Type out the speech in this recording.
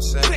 I'm saying?